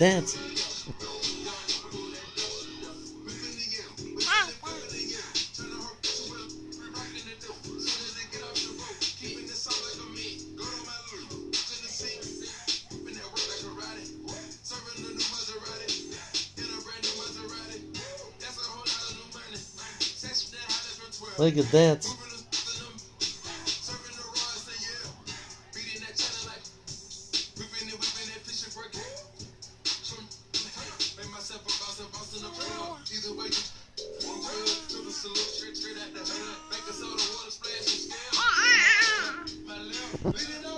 Dance. Look at that. situations. One real to the the hood. Water splash and scale. Ah, ah, ah. My.